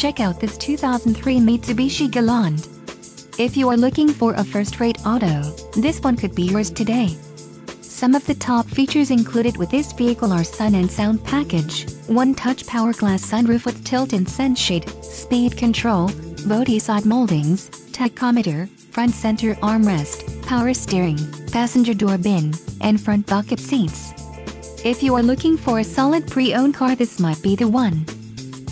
check out this 2003 Mitsubishi Galant. If you are looking for a first-rate auto, this one could be yours today. Some of the top features included with this vehicle are sun and sound package, one-touch power glass sunroof with tilt and sunshade, speed control, body side moldings, tachometer, front center armrest, power steering, passenger door bin, and front bucket seats. If you are looking for a solid pre-owned car this might be the one.